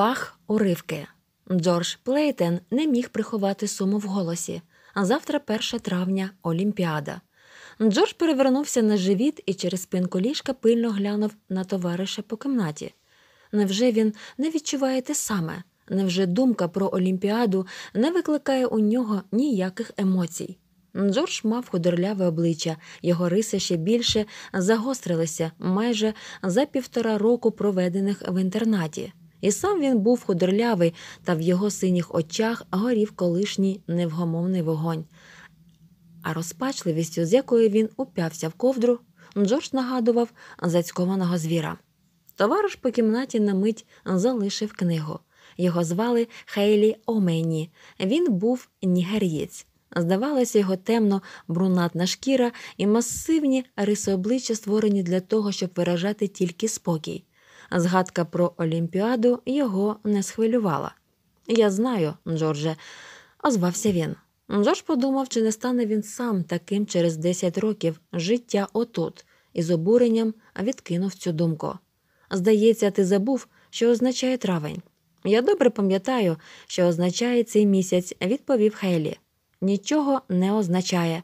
Фах уривки. Джордж Плейтен не міг приховати суму в голосі. Завтра 1 травня Олімпіада. Джордж перевернувся на живіт і через спинку ліжка пильно глянув на товариша по кімнаті. Невже він не відчуває те саме? Невже думка про Олімпіаду не викликає у нього ніяких емоцій? Джордж мав худорляве обличчя, його риси ще більше загострилися майже за півтора року проведених в інтернаті. І сам він був худорлявий, та в його синіх очах горів колишній невгомовний вогонь. А розпачливістю, з якою він уп'явся в ковдру, Джордж нагадував зацькованого звіра. Товариш по кімнаті на мить залишив книгу. Його звали Хейлі Омені. Він був нігерієць. Здавалося, його темно брунатна шкіра і масивні риси обличчя створені для того, щоб виражати тільки спокій. Згадка про Олімпіаду його не схвилювала. Я знаю, Джордже, озвався він. Джордж подумав, чи не стане він сам таким через 10 років життя отут, і з обуренням відкинув цю думку. Здається, ти забув, що означає травень. Я добре пам'ятаю, що означає цей місяць, відповів Хейлі. Нічого не означає.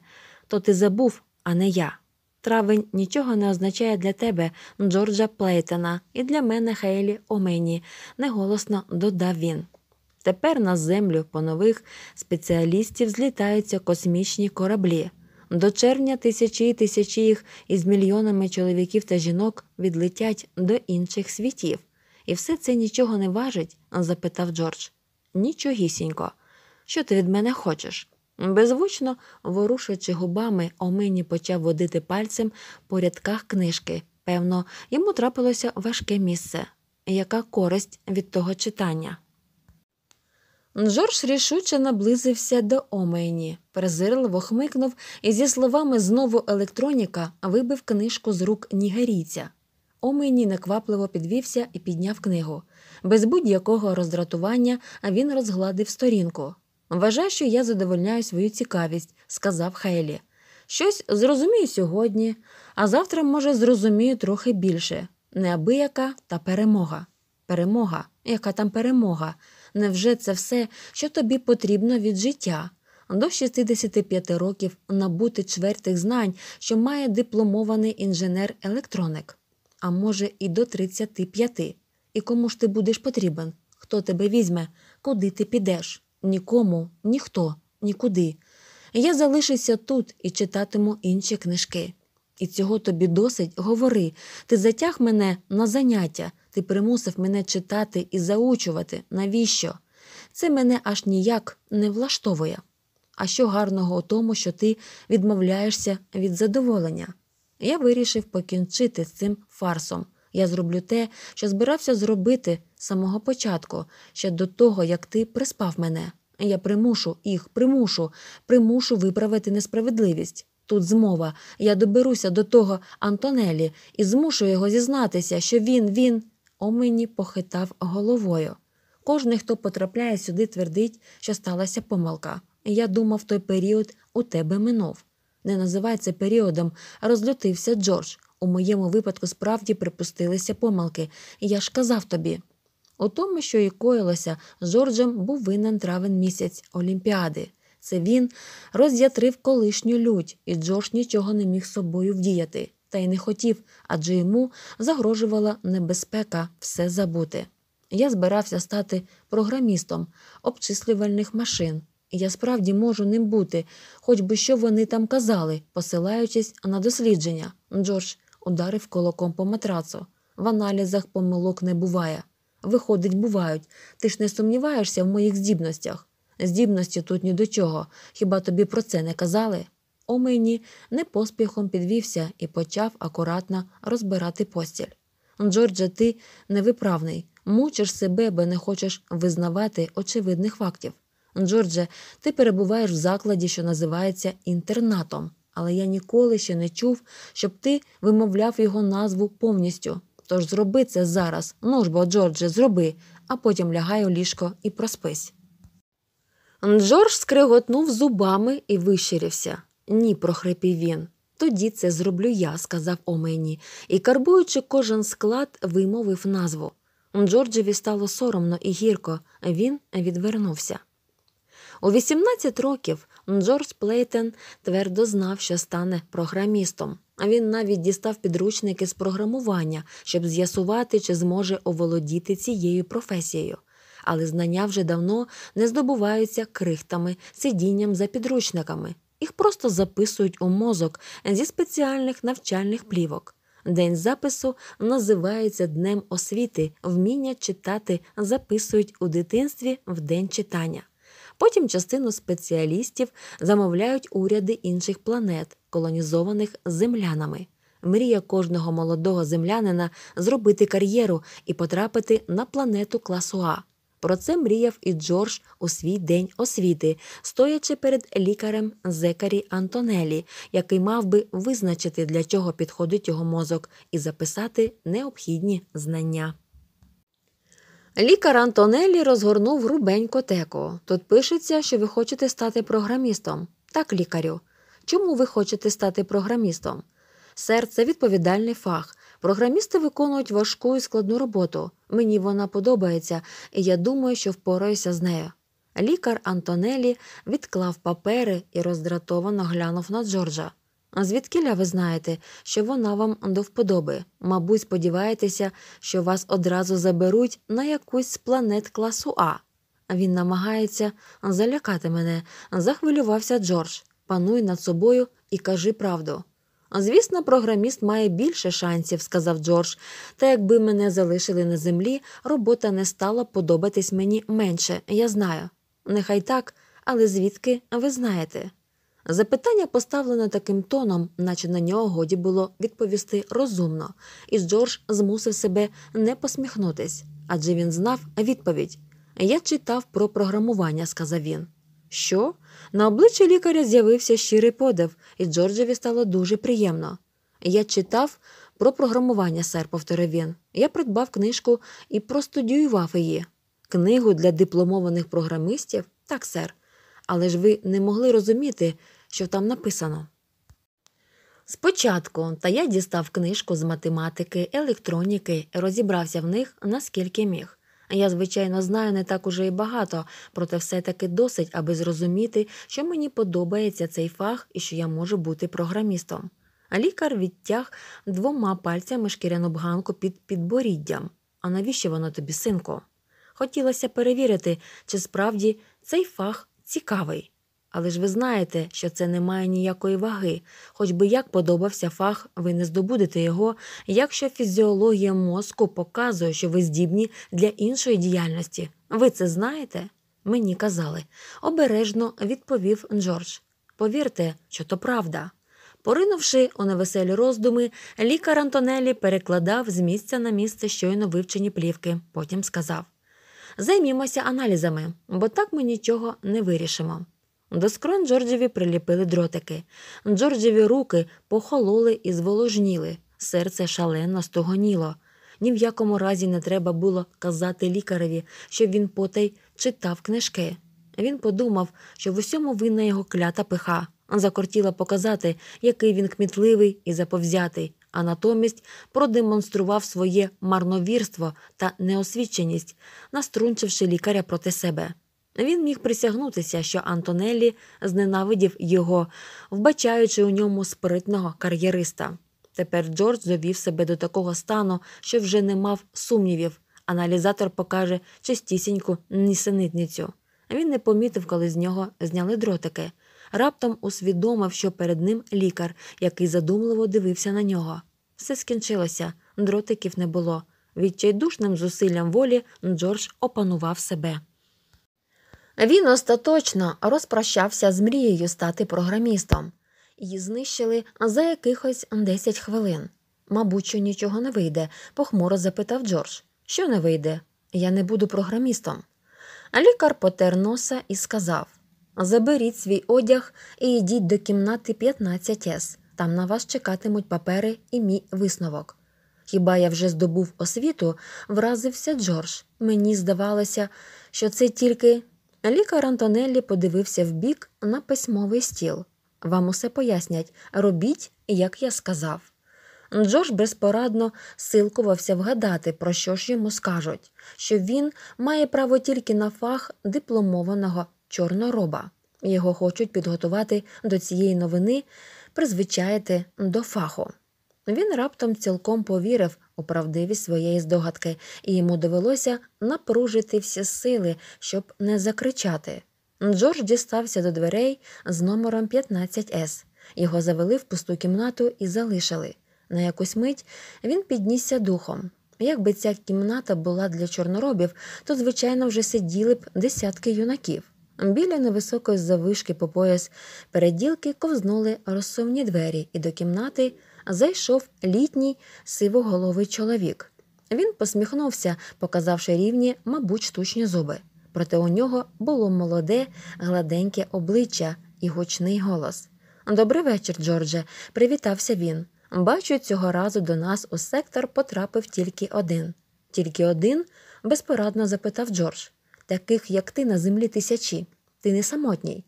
То ти забув, а не я. Травень нічого не означає для тебе, Джорджа Плейтона, і для мене Хейлі Омені, неголосно додав він. Тепер на землю по нових спеціалістів злітаються космічні кораблі. До червня тисячі і тисячі їх із мільйонами чоловіків та жінок відлетять до інших світів. І все це нічого не важить? запитав Джордж. Нічогісінько. Що ти від мене хочеш? Беззвучно, ворушуючи губами, Омені почав водити пальцем по рядках книжки. Певно, йому трапилося важке місце. Яка користь від того читання? Джордж рішуче наблизився до Омені, презирливо хмикнув і зі словами знову електроніка вибив книжку з рук нігерійця. Омені неквапливо підвівся і підняв книгу. Без будь-якого роздратування він розгладив сторінку. Вважаю, що я задовольняю свою цікавість, сказав Хейлі. Щось зрозумію сьогодні, а завтра, може, зрозумію трохи більше. Неабияка та перемога. Перемога, яка там перемога? Невже це все, що тобі потрібно від життя? До 65 років набути чверть тих знань, що має дипломований інженер-електроник, а може, і до 35. І кому ж ти будеш потрібен? Хто тебе візьме? Куди ти підеш? Нікому, ніхто, нікуди. Я залишуся тут і читатиму інші книжки. І цього тобі досить говори. Ти затяг мене на заняття, ти примусив мене читати і заучувати. Навіщо? Це мене аж ніяк не влаштовує. А що гарного у тому, що ти відмовляєшся від задоволення? Я вирішив покінчити з цим фарсом. Я зроблю те, що збирався зробити з самого початку, ще до того, як ти приспав мене. Я примушу їх, примушу, примушу виправити несправедливість. Тут змова. Я доберуся до того Антонелі і змушу його зізнатися, що він, він. Омені похитав головою. Кожний, хто потрапляє сюди, твердить, що сталася помилка. Я думав, той період у тебе минув. Не називай це періодом, розлютився Джордж. У моєму випадку справді припустилися помилки, я ж казав тобі. У тому, що і коїлося, з Джорджем був винен травень місяць Олімпіади. Це він роз'ятрив колишню лють, і Джордж нічого не міг собою вдіяти, та й не хотів, адже йому загрожувала небезпека все забути. Я збирався стати програмістом обчислювальних машин, я справді можу ним бути, хоч би що вони там казали, посилаючись на дослідження. Джордж ударив колоком по матрацу. В аналізах помилок не буває. Виходить, бувають. Ти ж не сумніваєшся в моїх здібностях. Здібності тут ні до чого. Хіба тобі про це не казали? Омені не поспіхом підвівся і почав акуратно розбирати постіль. Джордже, ти невиправний, мучиш себе, бо не хочеш визнавати очевидних фактів. Джордже, ти перебуваєш в закладі, що називається інтернатом, але я ніколи ще не чув, щоб ти вимовляв його назву повністю. Тож зроби це зараз, ну ж бо, Джордже, зроби, а потім лягай у ліжко і проспись. Джордж скриготнув зубами і вищирився. Ні, прохрипів він. Тоді це зроблю я, сказав Омені, і, карбуючи кожен склад, вимовив назву. Джорджеві стало соромно і гірко, він відвернувся. У 18 років Джордж Плейтен твердо знав, що стане програмістом. Він навіть дістав підручники з програмування, щоб з'ясувати, чи зможе оволодіти цією професією. Але знання вже давно не здобуваються крихтами, сидінням за підручниками. Їх просто записують у мозок зі спеціальних навчальних плівок. День запису називається Днем освіти. Вміння читати записують у дитинстві в день читання. Потім частину спеціалістів замовляють уряди інших планет, колонізованих землянами. Мрія кожного молодого землянина зробити кар'єру і потрапити на планету класу А. Про це мріяв і Джордж у свій день освіти, стоячи перед лікарем Зекарі Антонелі, який мав би визначити, для чого підходить його мозок, і записати необхідні знання. Лікар Антонелі розгорнув грубенько теку. Тут пишеться, що ви хочете стати програмістом. Так, лікарю. Чому ви хочете стати програмістом? Сер, це відповідальний фах. Програмісти виконують важку і складну роботу. Мені вона подобається, і я думаю, що впораюся з нею. Лікар Антонелі відклав папери і роздратовано глянув на Джорджа. А звідкиля ви знаєте, що вона вам до вподоби? Мабуть, сподіваєтеся, що вас одразу заберуть на якусь з планет класу А. Він намагається залякати мене, захвилювався Джордж. Пануй над собою і кажи правду. Звісно, програміст має більше шансів, сказав Джордж, та якби мене залишили на землі, робота не стала подобатись мені менше, я знаю. Нехай так, але звідки ви знаєте? Запитання поставлено таким тоном, наче на нього годі було відповісти розумно, і Джордж змусив себе не посміхнутись, адже він знав відповідь. Я читав про програмування, сказав він. Що? На обличчі лікаря з'явився щирий подив, і Джорджеві стало дуже приємно. Я читав про програмування, сер, повторив він. Я придбав книжку і простудіював її. Книгу для дипломованих програмистів? Так, сер. Але ж ви не могли розуміти, що там написано. Спочатку та я дістав книжку з математики, електроніки, розібрався в них наскільки міг. Я, звичайно, знаю не так уже і багато, проте все таки досить, аби зрозуміти, що мені подобається цей фах і що я можу бути програмістом. Лікар відтяг двома пальцями шкіряну бганку під підборіддям. А навіщо воно тобі, синку? Хотілося перевірити, чи справді цей фах цікавий. Але ж ви знаєте, що це не має ніякої ваги, хоч би як подобався фах, ви не здобудете його, якщо фізіологія мозку показує, що ви здібні для іншої діяльності. Ви це знаєте? Мені казали. Обережно відповів Джордж. Повірте, що то правда. Поринувши у невеселі роздуми, лікар Антонелі перекладав з місця на місце щойно вивчені плівки, потім сказав Займімося аналізами, бо так ми нічого не вирішимо. До скрон Джорджеві приліпили дротики. Джорджеві руки похололи і зволожніли, серце шалено стогоніло. Ні в якому разі не треба було казати лікареві, щоб він потай читав книжки. Він подумав, що в усьому винна його клята пиха, закортіла показати, який він кмітливий і заповзятий, а натомість продемонстрував своє марновірство та неосвіченість, наструнчивши лікаря проти себе. Він міг присягнутися, що Антонеллі зненавидів його, вбачаючи у ньому спритного кар'єриста. Тепер Джордж довів себе до такого стану, що вже не мав сумнівів. Аналізатор покаже чистісіньку нісенітницю. Він не помітив, коли з нього зняли дротики. Раптом усвідомив, що перед ним лікар, який задумливо дивився на нього. Все скінчилося, дротиків не було. Відчайдушним зусиллям волі Джордж опанував себе. Він остаточно розпрощався з мрією стати програмістом. Її знищили за якихось 10 хвилин. Мабуть, що нічого не вийде, похмуро запитав Джордж. Що не вийде? Я не буду програмістом. Лікар потер носа і сказав Заберіть свій одяг і йдіть до кімнати 15 с Там на вас чекатимуть папери і мій висновок. Хіба я вже здобув освіту, вразився Джордж. Мені здавалося, що це тільки Лікар Антонеллі подивився вбік на письмовий стіл. Вам усе пояснять робіть, як я сказав. Джордж безпорадно силкувався вгадати, про що ж йому скажуть, що він має право тільки на фах дипломованого чорнороба. Його хочуть підготувати до цієї новини, призвичаїти до фаху. Він раптом цілком повірив у правдивість своєї здогадки, і йому довелося напружити всі сили, щоб не закричати. Джордж дістався до дверей з номером 15С. Його завели в пусту кімнату і залишили. На якусь мить він піднісся духом. Якби ця кімната була для чорноробів, то, звичайно, вже сиділи б десятки юнаків. Біля невисокої завишки по пояс переділки ковзнули розсувні двері, і до кімнати зайшов літній сивоголовий чоловік. Він посміхнувся, показавши рівні, мабуть, штучні зуби. Проте у нього було молоде, гладеньке обличчя і гучний голос. Добрий вечір, Джордже, привітався він. Бачу, цього разу до нас у сектор потрапив тільки один. Тільки один? безпорадно запитав Джордж. Таких, як ти, на землі тисячі. Ти не самотній.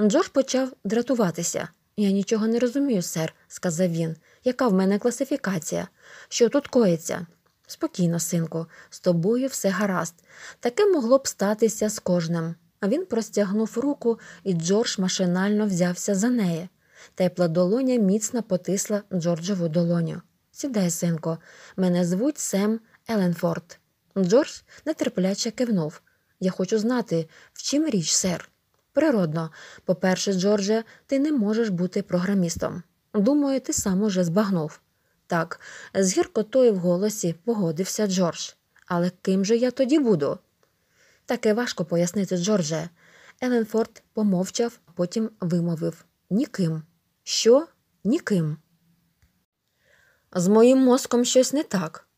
Джордж почав дратуватися. Я нічого не розумію, сер, сказав він. Яка в мене класифікація? Що тут коїться? Спокійно, синку, з тобою все гаразд. Таке могло б статися з кожним. А він простягнув руку, і Джордж машинально взявся за неї. Тепла долоня міцно потисла Джорджову долоню. Сідай, синко, мене звуть Сем Еленфорд. Джордж нетерпляче кивнув. Я хочу знати, в чим річ, сер. Природно, по-перше, Джордже, ти не можеш бути програмістом. Думаю, ти сам уже збагнув. Так, з гіркотою в голосі погодився Джордж. Але ким же я тоді буду? Таке важко пояснити, Джордже. Еленфорд помовчав, потім вимовив Ніким. Що? Ніким. З моїм мозком щось не так.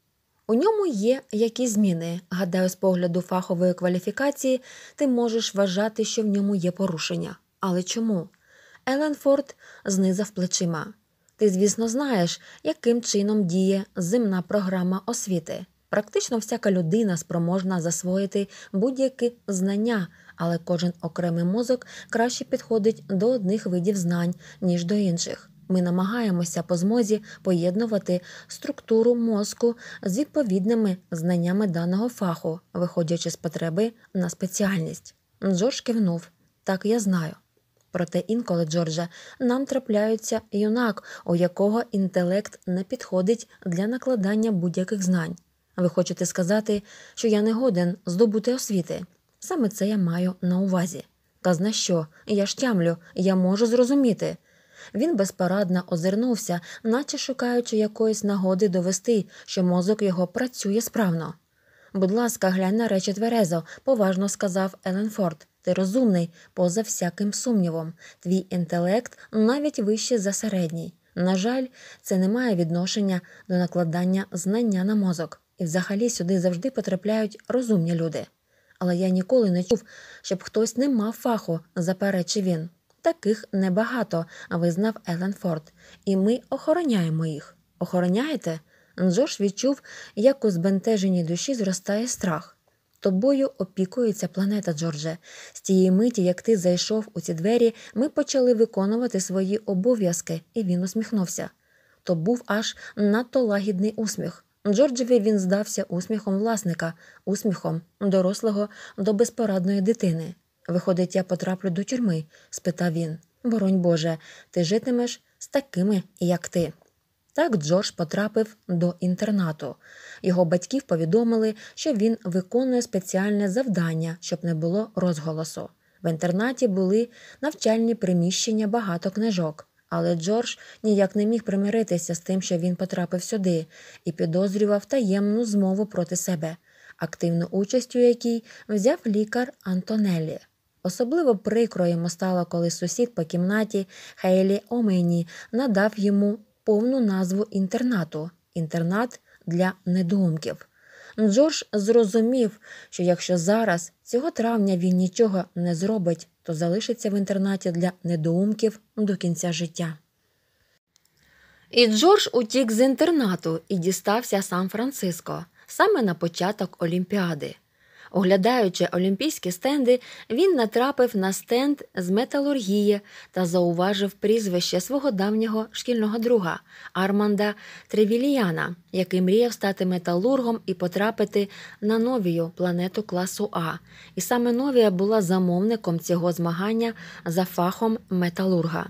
У ньому є якісь зміни. Гадаю, з погляду фахової кваліфікації ти можеш вважати, що в ньому є порушення. Але чому? Еленфорд знизав плечима. Ти, звісно, знаєш, яким чином діє земна програма освіти. Практично всяка людина спроможна засвоїти будь-які знання, але кожен окремий мозок краще підходить до одних видів знань, ніж до інших. Ми намагаємося по змозі поєднувати структуру мозку з відповідними знаннями даного фаху, виходячи з потреби на спеціальність. Джордж кивнув так я знаю. Проте інколи, Джорджа, нам трапляється юнак, у якого інтелект не підходить для накладання будь-яких знань. Ви хочете сказати, що я не годен здобути освіти? Саме це я маю на увазі. Казна що, я ж тямлю, я можу зрозуміти. Він безпорадно озирнувся, наче шукаючи якоїсь нагоди довести, що мозок його працює справно. Будь ласка, глянь на речі тверезо, поважно сказав Еленфорд. Ти розумний, поза всяким сумнівом. Твій інтелект навіть вище за середній. На жаль, це не має відношення до накладання знання на мозок, і взагалі сюди завжди потрапляють розумні люди. Але я ніколи не чув, щоб хтось не мав фаху, заперечив він. Таких небагато, визнав Еленфорд, і ми охороняємо їх. Охороняєте? Джош відчув, як у збентеженій душі зростає страх. Тобою опікується планета, Джордже. З тієї миті, як ти зайшов у ці двері, ми почали виконувати свої обов'язки, і він усміхнувся. То був аж надто лагідний усміх. Джорджеві він здався усміхом власника, усміхом дорослого до безпорадної дитини. Виходить, я потраплю до тюрми? спитав він. Боронь Боже, ти житимеш з такими, як ти. Так Джордж потрапив до інтернату. Його батьків повідомили, що він виконує спеціальне завдання, щоб не було розголосу. В інтернаті були навчальні приміщення багато книжок, але Джордж ніяк не міг примиритися з тим, що він потрапив сюди, і підозрював таємну змову проти себе, активну участь у якій взяв лікар Антонеллі. Особливо прикро йому стало, коли сусід по кімнаті Хейлі Омені надав йому повну назву інтернату інтернат для недоумків. Джордж зрозумів, що якщо зараз, цього травня, він нічого не зробить, то залишиться в інтернаті для недоумків до кінця життя. І Джордж утік з інтернату і дістався Сан-Франциско саме на початок Олімпіади. Оглядаючи олімпійські стенди, він натрапив на стенд з металургії та зауважив прізвище свого давнього шкільного друга Арманда Тревіліяна, який мріяв стати металургом і потрапити на новію планету класу А. І саме Новія була замовником цього змагання за фахом металурга.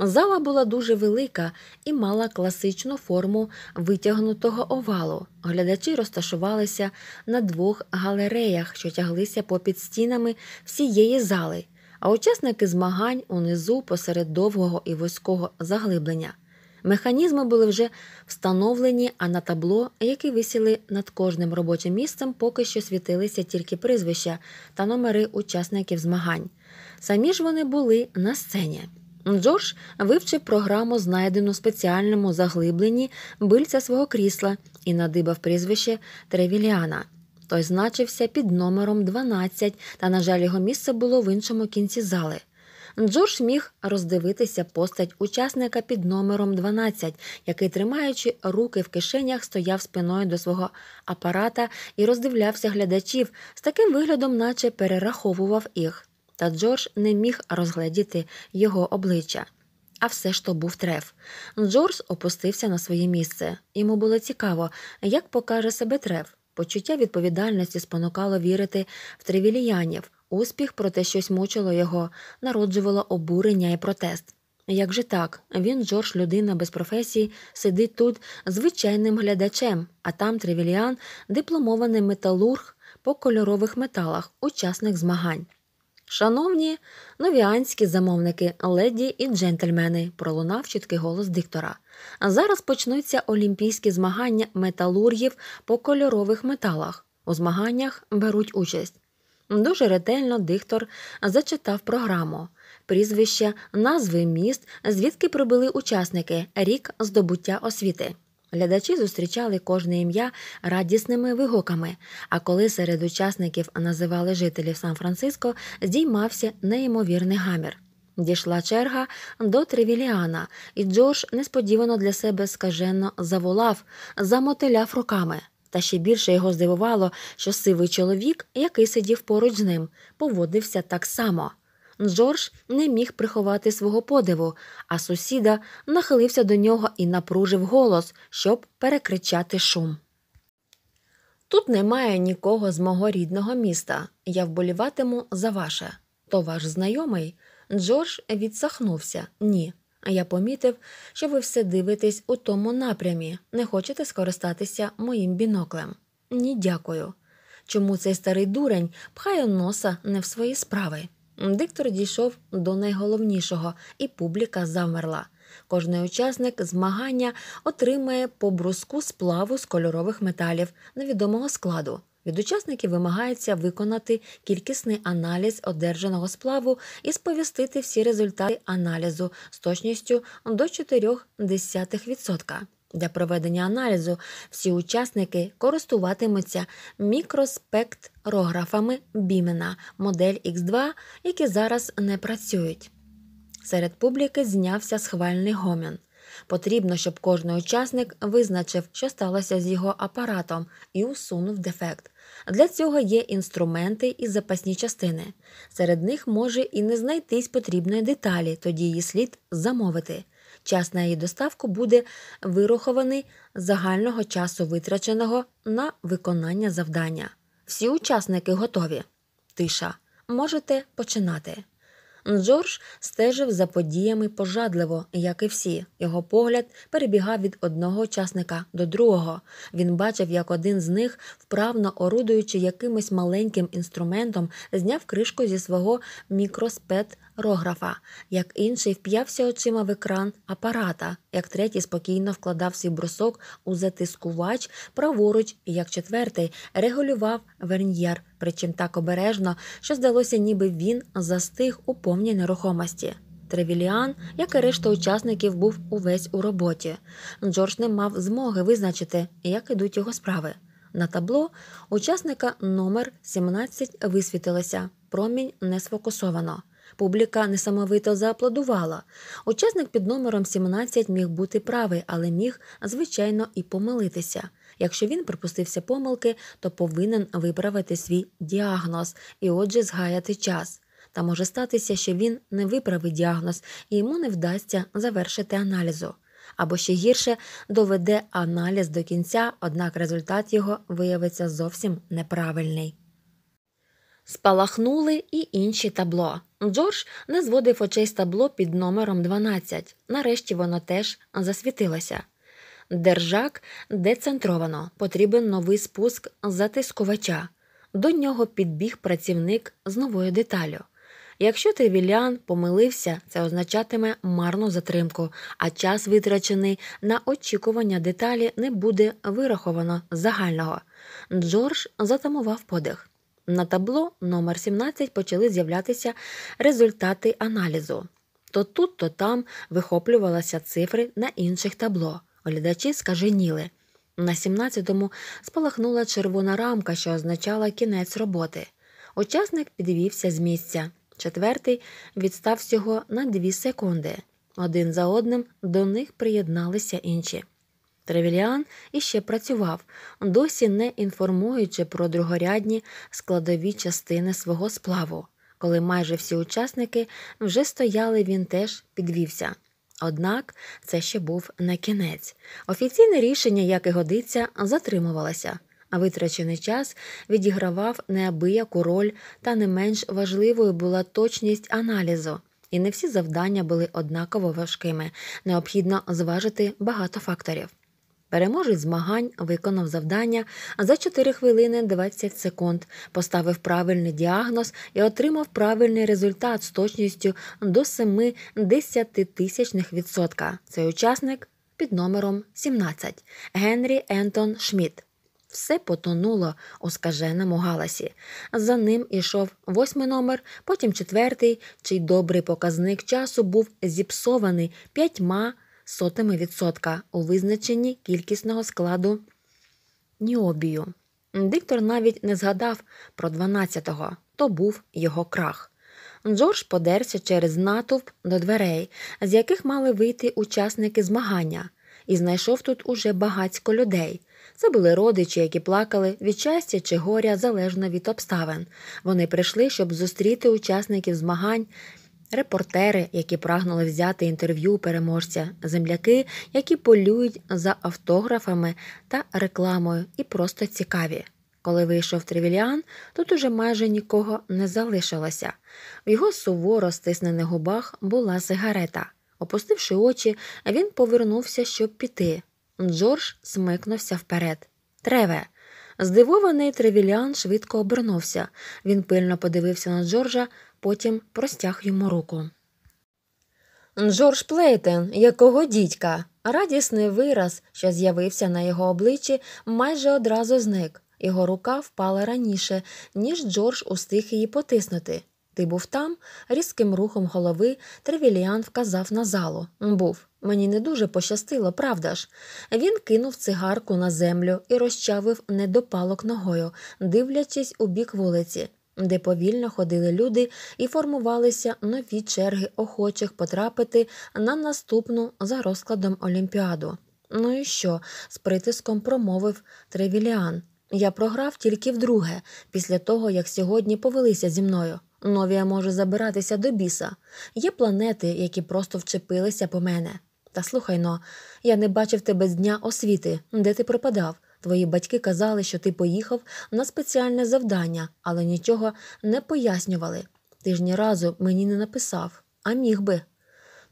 Зала була дуже велика і мала класичну форму витягнутого овалу. Глядачі розташувалися на двох галереях, що тяглися попід стінами всієї зали, а учасники змагань унизу посеред довгого і вузького заглиблення. Механізми були вже встановлені, а на табло, які висіли над кожним робочим місцем, поки що світилися тільки прізвища та номери учасників змагань. Самі ж вони були на сцені. Джордж вивчив програму, знайдену спеціальному заглибленні бильця свого крісла, і надибав прізвище Тревіліана. Той значився під номером 12, та, на жаль, його місце було в іншому кінці зали. Джордж міг роздивитися постать учасника під номером 12, який, тримаючи руки в кишенях, стояв спиною до свого апарата і роздивлявся глядачів з таким виглядом, наче перераховував їх та Джордж не міг розгледіти його обличчя. А все ж то був треф. Джордж опустився на своє місце. Йому було цікаво, як покаже себе треф. Почуття відповідальності спонукало вірити в тревіліянів. Успіх, проте щось мучило його, народжувало обурення і протест. Як же так, він, Джордж, людина без професії, сидить тут звичайним глядачем, а там тревіліан, дипломований металург по кольорових металах, учасник змагань. Шановні новіанські замовники, леді і джентльмени, пролунав чіткий голос диктора. Зараз почнуться олімпійські змагання металургів по кольорових металах. У змаганнях беруть участь. Дуже ретельно диктор зачитав програму, прізвища, назви міст, звідки прибули учасники, рік здобуття освіти. Глядачі зустрічали кожне ім'я радісними вигуками, а коли серед учасників називали жителів Сан-Франциско, здіймався неймовірний гамір. Дійшла черга до Тревіліана, і Джордж несподівано для себе скажено заволав, замотиляв руками. Та ще більше його здивувало, що сивий чоловік, який сидів поруч з ним, поводився так само. Джордж не міг приховати свого подиву, а сусіда нахилився до нього і напружив голос, щоб перекричати шум. Тут немає нікого з мого рідного міста. Я вболіватиму за ваше. То ваш знайомий? Джордж відсахнувся. Ні. Я помітив, що ви все дивитесь у тому напрямі, не хочете скористатися моїм біноклем. Ні, дякую. Чому цей старий дурень пхає носа не в свої справи? Диктор дійшов до найголовнішого, і публіка замерла. Кожний учасник змагання отримає по бруску сплаву з кольорових металів невідомого складу. Від учасників вимагається виконати кількісний аналіз одержаного сплаву і сповістити всі результати аналізу з точністю до 0,4%. Для проведення аналізу всі учасники користуватимуться мікроспектрографами Бімена модель X2, які зараз не працюють. Серед публіки знявся схвальний гомін. Потрібно, щоб кожен учасник визначив, що сталося з його апаратом, і усунув дефект. Для цього є інструменти і запасні частини. Серед них може і не знайтись потрібної деталі, тоді її слід замовити. Час на її доставку буде вирахований загального часу витраченого на виконання завдання. Всі учасники готові. Тиша. Можете починати. Джордж стежив за подіями пожадливо, як і всі. Його погляд перебігав від одного учасника до другого. Він бачив, як один з них, вправно орудуючи якимось маленьким інструментом, зняв кришку зі свого мікроспетрографа, як інший вп'явся очима в екран апарата, як третій спокійно вкладав свій брусок у затискувач праворуч, як четвертий регулював верньєр причим так обережно, що здалося, ніби він застиг у повній нерухомості. Тревіліан, як і решта учасників, був увесь у роботі. Джордж не мав змоги визначити, як ідуть його справи. На табло учасника номер 17 висвітилося, промінь не сфокусовано. Публіка несамовито зааплодувала. Учасник під номером 17 міг бути правий, але міг, звичайно, і помилитися. Якщо він припустився помилки, то повинен виправити свій діагноз і отже згаяти час. Та може статися, що він не виправить діагноз і йому не вдасться завершити аналізу. Або ще гірше доведе аналіз до кінця, однак результат його виявиться зовсім неправильний. Спалахнули і інші табло. Джордж не зводив очей з табло під номером 12. Нарешті воно теж засвітилося. Держак децентровано, потрібен новий спуск затискувача. До нього підбіг працівник з новою деталю. Якщо Тревіліан помилився, це означатиме марну затримку, а час, витрачений на очікування деталі, не буде вираховано загального. Джордж затамував подих. На табло номер 17 почали з'являтися результати аналізу. То тут, то там вихоплювалися цифри на інших табло. Оглядачі скаженіли. На 17-му спалахнула червона рамка, що означала кінець роботи. Учасник підвівся з місця. Четвертий відстав всього на дві секунди. Один за одним до них приєдналися інші. Тревіліан іще працював, досі не інформуючи про другорядні складові частини свого сплаву. Коли майже всі учасники вже стояли, він теж підвівся. Однак це ще був не кінець. Офіційне рішення, як і годиться, затримувалося, а витрачений час відігравав неабияку роль, та не менш важливою була точність аналізу. І не всі завдання були однаково важкими, необхідно зважити багато факторів. Переможець змагань виконав завдання за 4 хвилини 20 секунд, поставив правильний діагноз і отримав правильний результат з точністю до 7 десятитисячних відсотка. Цей учасник під номером 17 Генрі Ентон Шмідт. Все потонуло у скаженому галасі. За ним ішов восьмий номер, потім четвертий, чий добрий показник часу був зіпсований п'ятьма сотими відсотка у визначенні кількісного складу ніобію. Диктор навіть не згадав про 12-го, то був його крах. Джордж подерся через натовп до дверей, з яких мали вийти учасники змагання, і знайшов тут уже багацько людей. Це були родичі, які плакали від щастя чи горя залежно від обставин. Вони прийшли, щоб зустріти учасників змагань репортери, які прагнули взяти інтерв'ю у переможця, земляки, які полюють за автографами та рекламою, і просто цікаві. Коли вийшов Тревіліан, тут уже майже нікого не залишилося. В його суворо стиснених губах була сигарета. Опустивши очі, він повернувся, щоб піти. Джордж смикнувся вперед. Треве. Здивований Тревіліан швидко обернувся. Він пильно подивився на Джорджа, потім простяг йому руку. Джордж Плейтен, якого дідька. Радісний вираз, що з'явився на його обличчі, майже одразу зник. Його рука впала раніше, ніж Джордж устиг її потиснути. Ти був там, різким рухом голови Тревіліан вказав на залу. Був. Мені не дуже пощастило, правда ж? Він кинув цигарку на землю і розчавив недопалок ногою, дивлячись у бік вулиці де повільно ходили люди і формувалися нові черги охочих потрапити на наступну за розкладом Олімпіаду. Ну і що? з притиском промовив Тревіліан. Я програв тільки вдруге, після того, як сьогодні повелися зі мною. Новія може забиратися до біса. Є планети, які просто вчепилися по мене. Та слухай но, я не бачив тебе з дня освіти, де ти пропадав. Твої батьки казали, що ти поїхав на спеціальне завдання, але нічого не пояснювали. Ти ж ні разу мені не написав, а міг би.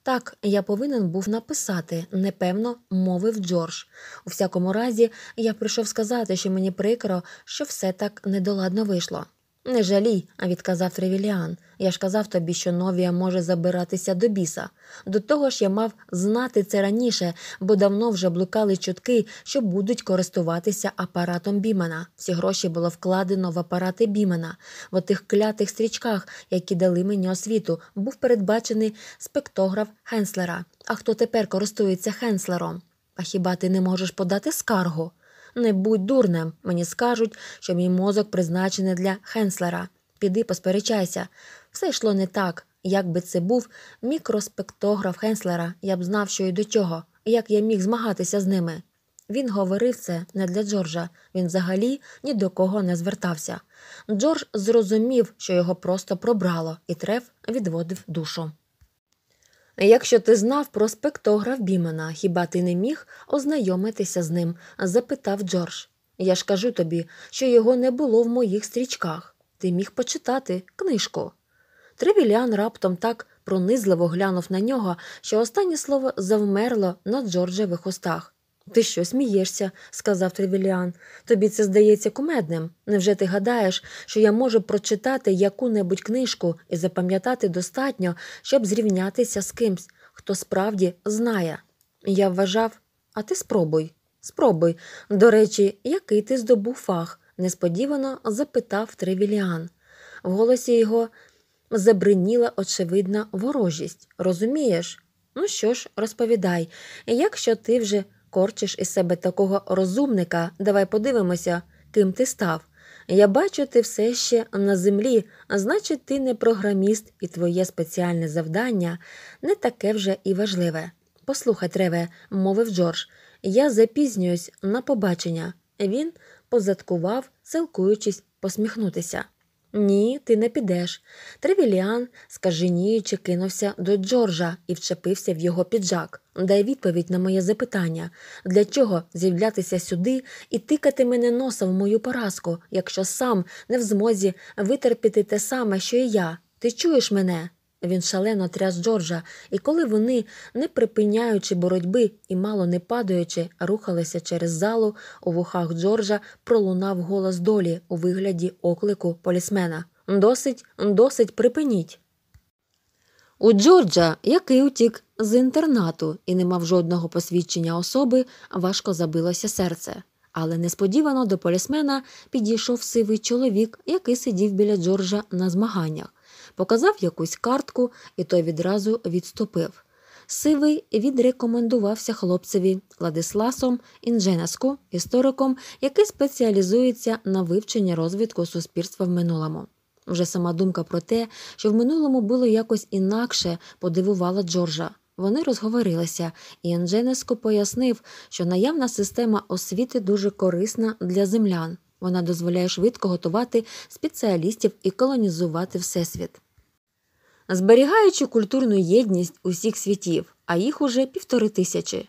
Так, я повинен був написати, непевно, мовив Джордж. У всякому разі, я прийшов сказати, що мені прикро, що все так недоладно вийшло. Не жалій, відказав Тревіліан. Я ж казав тобі, що Новія може забиратися до біса. До того ж я мав знати це раніше, бо давно вже блукали чутки, що будуть користуватися апаратом Бімена. Всі гроші було вкладено в апарати Бімена. В отих клятих стрічках, які дали мені освіту, був передбачений спектограф Хенслера. А хто тепер користується Хенслером? А хіба ти не можеш подати скаргу? Не будь дурним, мені скажуть, що мій мозок призначений для Хенслера. Піди посперечайся. Все йшло не так. Як би це був мікроспектограф Хенслера, я б знав, що й до чого, як я міг змагатися з ними. Він говорив це не для Джорджа, він взагалі ні до кого не звертався. Джордж зрозумів, що його просто пробрало, і треф відводив душу. Якщо ти знав про спектограф Бімена, хіба ти не міг ознайомитися з ним? запитав Джордж. Я ж кажу тобі, що його не було в моїх стрічках. Ти міг почитати книжку. Тревіліан раптом так пронизливо глянув на нього, що останнє слово завмерло на Джорджевих устах. Ти що смієшся? сказав Тревіліан. Тобі це здається кумедним. Невже ти гадаєш, що я можу прочитати яку-небудь книжку і запам'ятати достатньо, щоб зрівнятися з кимсь, хто справді знає? Я вважав, а ти спробуй. Спробуй. До речі, який ти здобув фах? несподівано запитав Тревіліан. В голосі його забриніла очевидна ворожість. Розумієш? Ну що ж, розповідай, якщо ти вже корчиш із себе такого розумника, давай подивимося, ким ти став. Я бачу, ти все ще на землі, значить, ти не програміст, і твоє спеціальне завдання не таке вже і важливе. Послухай, Треве, мовив Джордж, я запізнююсь на побачення. Він позадкував, силкуючись посміхнутися. Ні, ти не підеш. Тревіліан, скаженіючи, кинувся до Джорджа і вчепився в його піджак. Дай відповідь на моє запитання для чого з'являтися сюди і тикати мене носа в мою поразку, якщо сам не в змозі витерпіти те саме, що і я. Ти чуєш мене? Він шалено тряс Джорджа, і коли вони, не припиняючи боротьби і мало не падаючи, рухалися через залу, у вухах Джорджа пролунав голос долі у вигляді оклику полісмена. Досить, досить припиніть. У Джорджа, який утік з інтернату і не мав жодного посвідчення особи, важко забилося серце. Але несподівано до полісмена підійшов сивий чоловік, який сидів біля Джорджа на змаганнях показав якусь картку, і той відразу відступив. Сивий відрекомендувався хлопцеві Владисласом Інженеску, істориком, який спеціалізується на вивченні розвитку суспільства в минулому. Вже сама думка про те, що в минулому було якось інакше, подивувала Джорджа. Вони розговорилися, і Інженеско пояснив, що наявна система освіти дуже корисна для землян. Вона дозволяє швидко готувати спеціалістів і колонізувати всесвіт зберігаючи культурну єдність усіх світів, а їх уже півтори тисячі.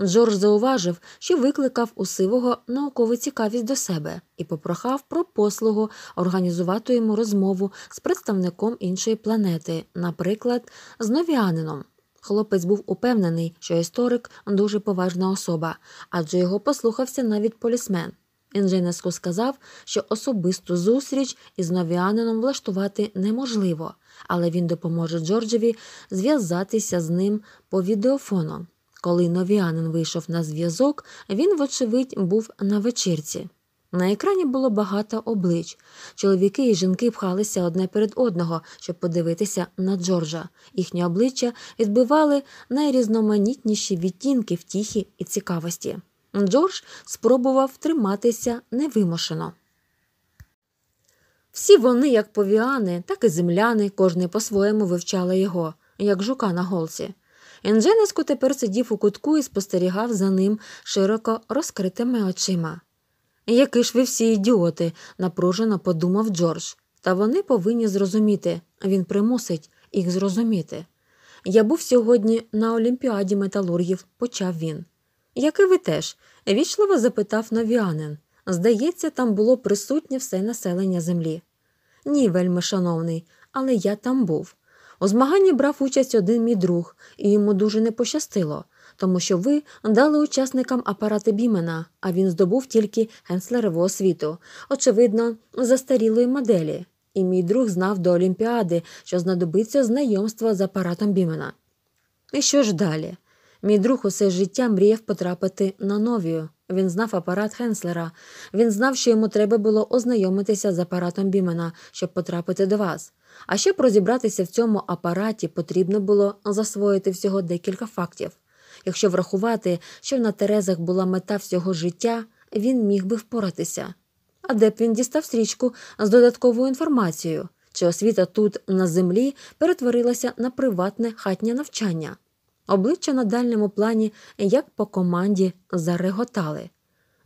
Джордж зауважив, що викликав у сивого наукову цікавість до себе і попрохав про послугу організувати йому розмову з представником іншої планети, наприклад, з новіанином. Хлопець був упевнений, що історик дуже поважна особа, адже його послухався навіть полісмен. Інженеску сказав, що особисту зустріч із новіанином влаштувати неможливо, але він допоможе Джорджеві зв'язатися з ним по відеофону. Коли новіанин вийшов на зв'язок, він, вочевидь, був на вечірці. На екрані було багато облич. Чоловіки і жінки пхалися одне перед одного, щоб подивитися на Джорджа. Їхні обличчя відбивали найрізноманітніші відтінки втіхи і цікавості. Джордж спробував триматися невимушено. Всі вони, як повіани, так і земляни, кожний по-своєму вивчали його, як жука на голці. Ендженеско тепер сидів у кутку і спостерігав за ним широко розкритими очима. Які ж ви всі ідіоти, напружено подумав Джордж. Та вони повинні зрозуміти він примусить їх зрозуміти. Я був сьогодні на Олімпіаді металургів, почав він. Як і ви теж, вічливо запитав новіанин. Здається, там було присутнє все населення землі. Ні, вельми шановний, але я там був. У змаганні брав участь один мій друг, і йому дуже не пощастило, тому що ви дали учасникам апарати Бімена, а він здобув тільки генслереву освіту, очевидно, застарілої моделі. І мій друг знав до Олімпіади, що знадобиться знайомство з апаратом Бімена. І що ж далі? Мій друг усе життя мріяв потрапити на новію. Він знав апарат Хенслера. Він знав, що йому треба було ознайомитися з апаратом Бімена, щоб потрапити до вас. А щоб розібратися в цьому апараті, потрібно було засвоїти всього декілька фактів. Якщо врахувати, що на Терезах була мета всього життя, він міг би впоратися. А де б він дістав стрічку з додатковою інформацією, чи освіта тут, на землі, перетворилася на приватне хатнє навчання. Обличчя на дальньому плані, як по команді, зареготали.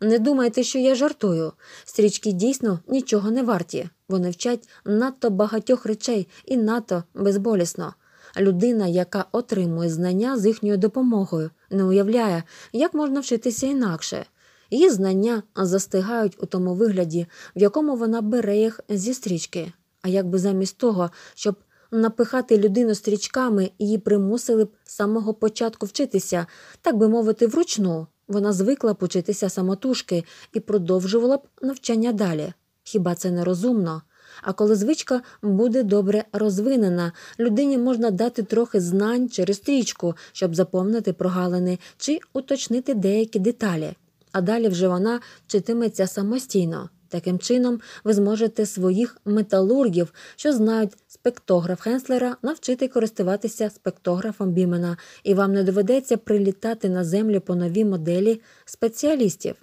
Не думайте, що я жартую. Стрічки дійсно нічого не варті. Вони вчать надто багатьох речей і надто безболісно. Людина, яка отримує знання з їхньою допомогою, не уявляє, як можна вчитися інакше. Її знання застигають у тому вигляді, в якому вона бере їх зі стрічки. А якби замість того, щоб напихати людину стрічками, її примусили б з самого початку вчитися, так би мовити, вручну. Вона звикла почитися самотужки і продовжувала б навчання далі. Хіба це не розумно? А коли звичка буде добре розвинена, людині можна дати трохи знань через стрічку, щоб заповнити прогалини чи уточнити деякі деталі. А далі вже вона вчитиметься самостійно. Таким чином, ви зможете своїх металургів, що знають спектограф Хенслера, навчити користуватися спектографом Бімена, і вам не доведеться прилітати на землю по новій моделі спеціалістів.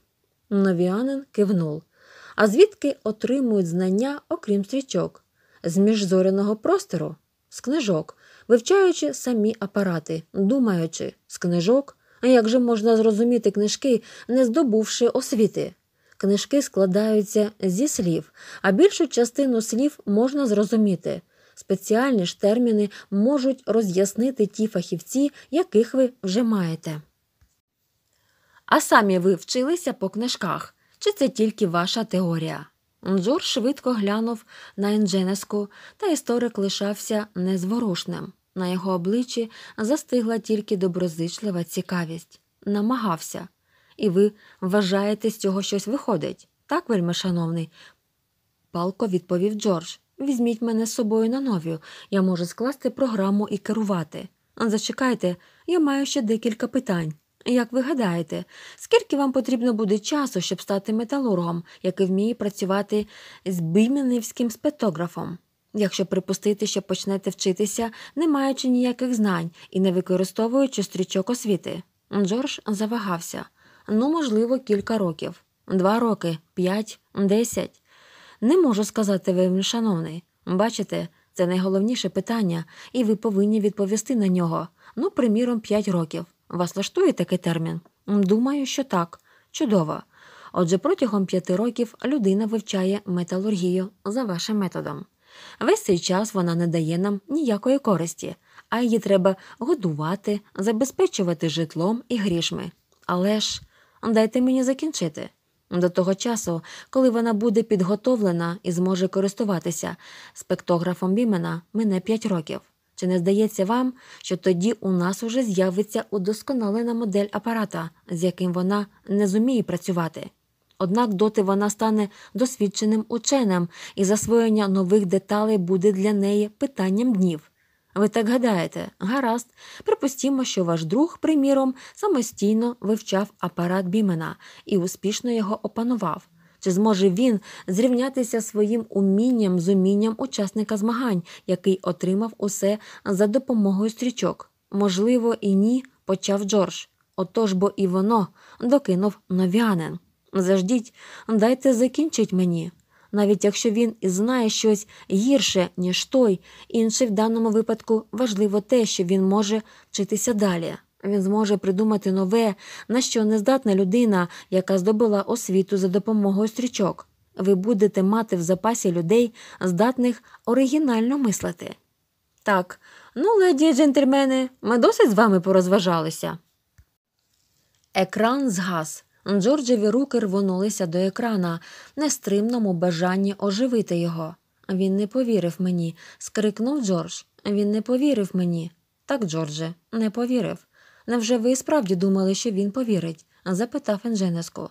Новіанин кивнув. А звідки отримують знання, окрім стрічок? З міжзоряного простору, з книжок, вивчаючи самі апарати, думаючи, з книжок. А як же можна зрозуміти книжки, не здобувши освіти? Книжки складаються зі слів, а більшу частину слів можна зрозуміти. Спеціальні ж терміни можуть роз'яснити ті фахівці, яких ви вже маєте. А самі ви вчилися по книжках, чи це тільки ваша теорія? Джордж швидко глянув на Індженеску, та історик лишався незворушним. На його обличчі застигла тільки доброзичлива цікавість. Намагався. І ви вважаєте, з цього щось виходить? Так, вельми шановний. Палко відповів Джордж. Візьміть мене з собою на новію. Я можу скласти програму і керувати. Зачекайте, я маю ще декілька питань. Як ви гадаєте, скільки вам потрібно буде часу, щоб стати металургом, який вміє працювати з бімінівським спектографом? Якщо припустити, що почнете вчитися, не маючи ніяких знань і не використовуючи стрічок освіти? Джордж завагався. Ну, можливо, кілька років. Два роки, п'ять, десять. Не можу сказати ви, шановний. Бачите, це найголовніше питання, і ви повинні відповісти на нього. Ну, приміром, п'ять років. Вас влаштує такий термін? Думаю, що так. Чудово. Отже, протягом п'яти років людина вивчає металургію за вашим методом. Весь цей час вона не дає нам ніякої користі, а її треба годувати, забезпечувати житлом і грішми. Але ж дайте мені закінчити. До того часу, коли вона буде підготовлена і зможе користуватися спектографом Бімена, мине п'ять років. Чи не здається вам, що тоді у нас уже з'явиться удосконалена модель апарата, з яким вона не зуміє працювати? Однак доти вона стане досвідченим ученим, і засвоєння нових деталей буде для неї питанням днів. Ви так гадаєте, гаразд, припустімо, що ваш друг, приміром, самостійно вивчав апарат Бімена і успішно його опанував. Чи зможе він зрівнятися своїм умінням з умінням учасника змагань, який отримав усе за допомогою стрічок? Можливо, і ні, почав Джордж. Отож бо і воно докинув нов'янин. Заждіть, дайте закінчить мені. Навіть якщо він і знає щось гірше, ніж той, інший в даному випадку важливо те, що він може вчитися далі. Він зможе придумати нове, на що не здатна людина, яка здобула освіту за допомогою стрічок. Ви будете мати в запасі людей, здатних оригінально мислити. Так, ну, леді джентльмени, ми досить з вами порозважалися. Екран згас. Джорджеві руки рвонулися до екрана нестримному бажанні оживити його. Він не повірив мені, скрикнув Джордж. Він не повірив мені. Так, Джордже, не повірив. Невже ви справді думали, що він повірить? запитав Енженеско.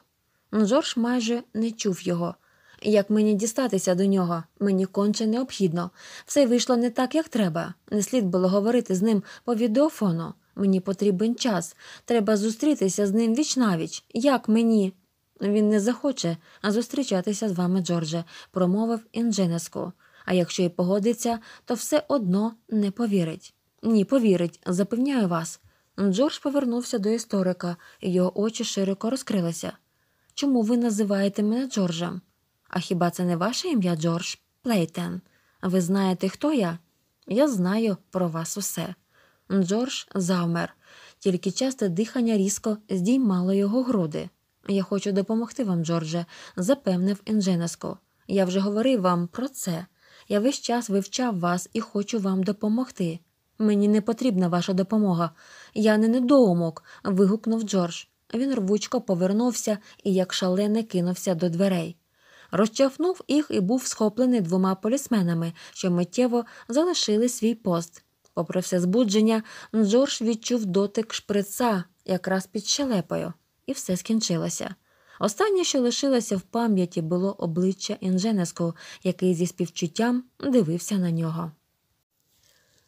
Джордж майже не чув його. Як мені дістатися до нього? Мені конче необхідно. Все вийшло не так, як треба. Не слід було говорити з ним по відеофону. Мені потрібен час. Треба зустрітися з ним вічнавіч. Як мені? Він не захоче зустрічатися з вами, Джордже, промовив Індженеско. А якщо й погодиться, то все одно не повірить. Ні, повірить, запевняю вас. Джордж повернувся до історика, і його очі широко розкрилися. Чому ви називаєте мене Джорджем? А хіба це не ваше ім'я, Джордж? Плейтен? Ви знаєте, хто я? Я знаю про вас усе. Джордж завмер. тільки часте дихання різко здіймало його груди. Я хочу допомогти вам, Джордже, запевнив Інженеско. Я вже говорив вам про це. Я весь час вивчав вас і хочу вам допомогти. Мені не потрібна ваша допомога. Я не недоумок. вигукнув Джордж. Він рвучко повернувся і, як шалений, кинувся до дверей. Розчахнув їх і був схоплений двома полісменами, що миттєво залишили свій пост. Попри все збудження, Джордж відчув дотик шприца якраз під щелепою, і все скінчилося. Останнє, що лишилося в пам'яті, було обличчя Інженеску, який зі співчуттям дивився на нього.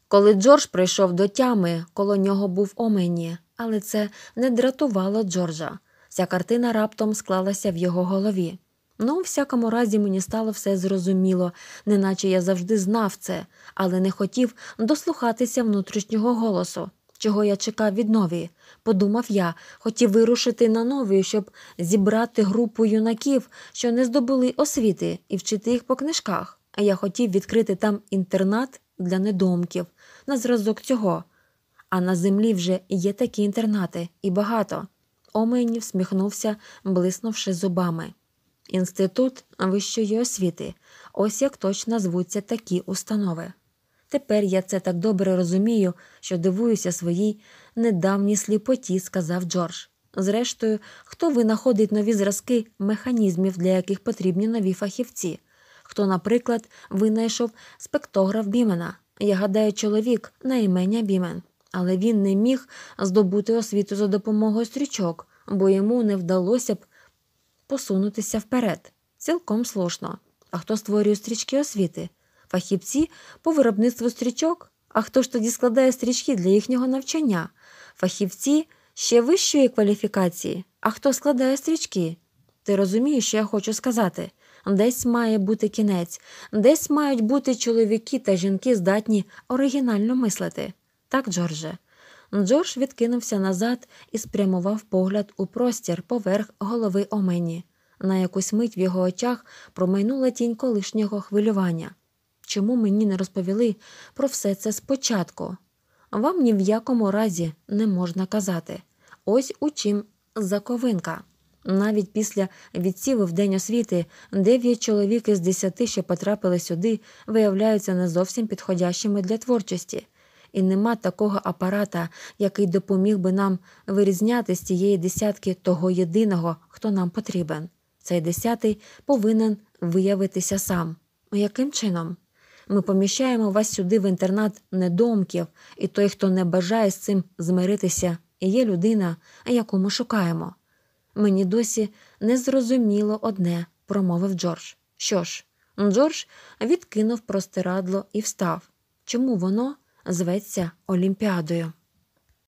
Коли Джордж прийшов до тями, коло нього був Омені, але це не дратувало Джорджа. Ця картина раптом склалася в його голові. Ну, у всякому разі, мені стало все зрозуміло, неначе я завжди знав це, але не хотів дослухатися внутрішнього голосу, чого я чекав від нові. Подумав я, хотів вирушити на нові, щоб зібрати групу юнаків, що не здобули освіти, і вчити їх по книжках. А я хотів відкрити там інтернат для недомків на зразок цього. А на землі вже є такі інтернати, і багато. Омені всміхнувся, блиснувши зубами. Інститут вищої освіти, ось як точно звуться такі установи. Тепер я це так добре розумію, що дивуюся своїй недавній сліпоті, сказав Джордж. Зрештою, хто винаходить нові зразки механізмів, для яких потрібні нові фахівці? Хто, наприклад, винайшов спектограф Бімена? Я гадаю, чоловік на імення Бімен, але він не міг здобути освіту за допомогою стрічок, бо йому не вдалося б посунутися вперед. Цілком слушно. А хто створює стрічки освіти? Фахівці по виробництву стрічок? А хто ж тоді складає стрічки для їхнього навчання? Фахівці ще вищої кваліфікації, а хто складає стрічки? Ти розумієш, що я хочу сказати? Десь має бути кінець, десь мають бути чоловіки та жінки здатні оригінально мислити. Так, Джордже. Джордж відкинувся назад і спрямував погляд у простір поверх голови Омені. На якусь мить в його очах промайнула тінь колишнього хвилювання. Чому мені не розповіли про все це спочатку? Вам ні в якому разі не можна казати. Ось у чим заковинка. Навіть після відсіву в день освіти дев'ять чоловік із десяти, що потрапили сюди, виявляються не зовсім підходящими для творчості і нема такого апарата, який допоміг би нам вирізняти з цієї десятки того єдиного, хто нам потрібен. Цей десятий повинен виявитися сам. Яким чином? Ми поміщаємо вас сюди в інтернат недомків, і той, хто не бажає з цим змиритися, є людина, яку ми шукаємо. Мені досі не зрозуміло одне, промовив Джордж. Що ж, Джордж відкинув простирадло і встав. Чому воно зветься Олімпіадою.